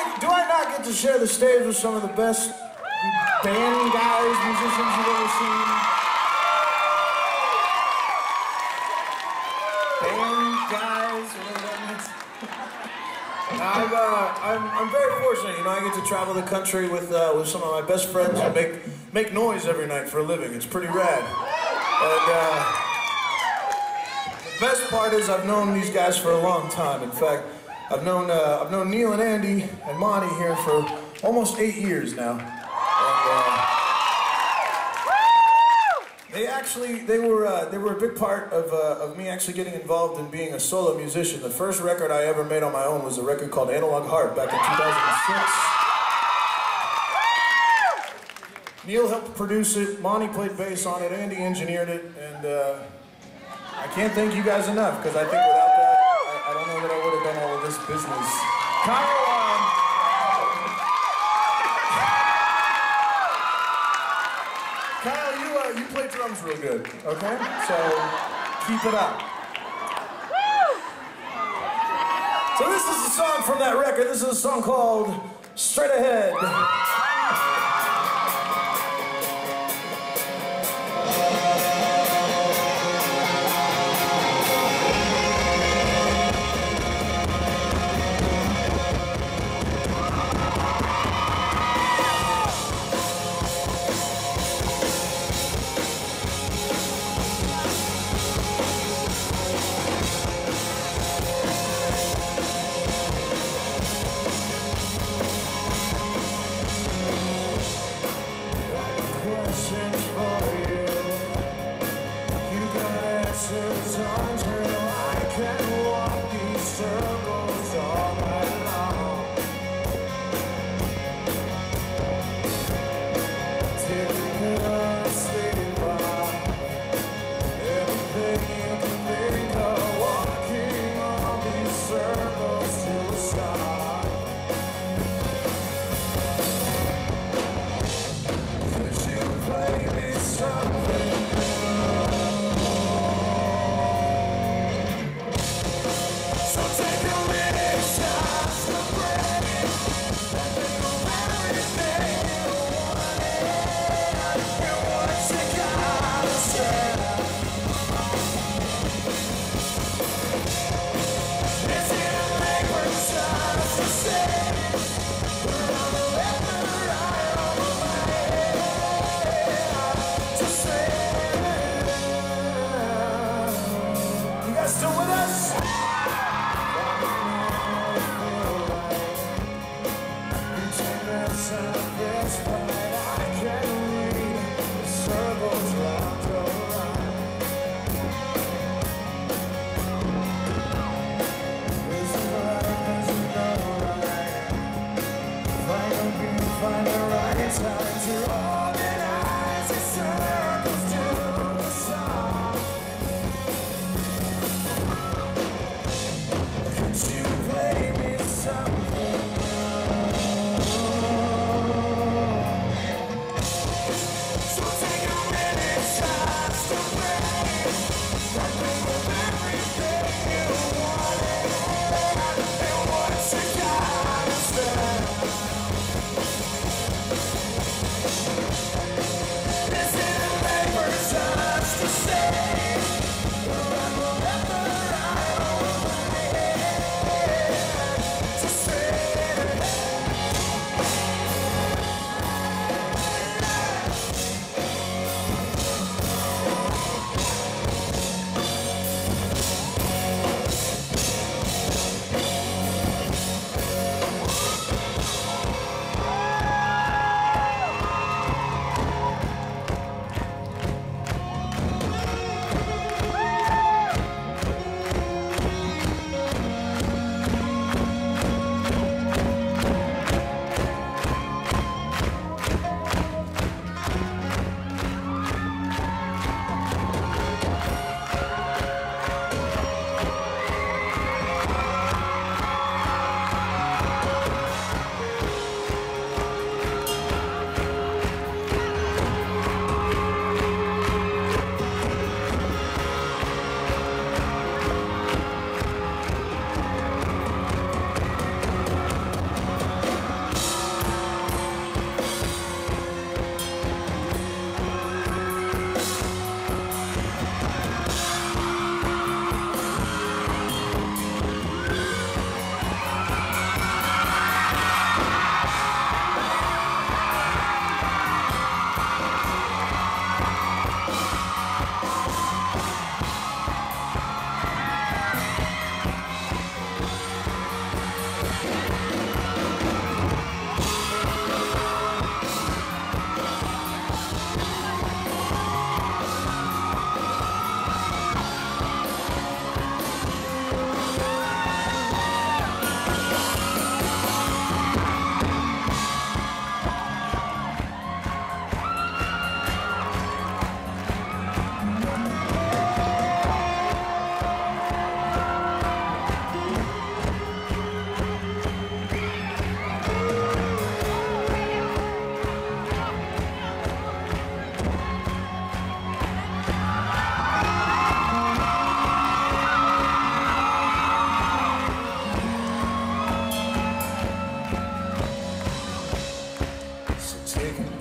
I do I not get to share the stage with some of the best band guys, musicians you've ever seen? Band guys. I'm, uh, I'm, I'm very fortunate, you know, I get to travel the country with, uh, with some of my best friends and make, make noise every night for a living. It's pretty rad. And, uh, the best part is I've known these guys for a long time. In fact, I've known, uh, I've known Neal and Andy and Monty here for almost eight years now. And, uh, they actually, they were, uh, they were a big part of, uh, of me actually getting involved in being a solo musician. The first record I ever made on my own was a record called Analog Heart back in 2006. Neal helped produce it, Monty played bass on it, Andy engineered it, and uh, I can't thank you guys enough because I think without that, I, I don't know that I would have done all of this business. Kyle, um, Kyle, you uh, you play drums real good, okay? So keep it up. So this is a song from that record. This is a song called Straight Ahead. ocean. ticket.